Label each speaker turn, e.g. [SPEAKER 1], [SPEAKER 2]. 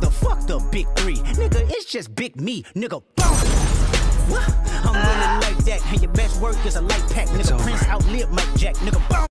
[SPEAKER 1] The fuck the big three? Nigga, it's just big me, nigga. Boom. What? I'm running like that, and your best work is a light pack, nigga. Prince outlive Mike Jack, nigga. Boom.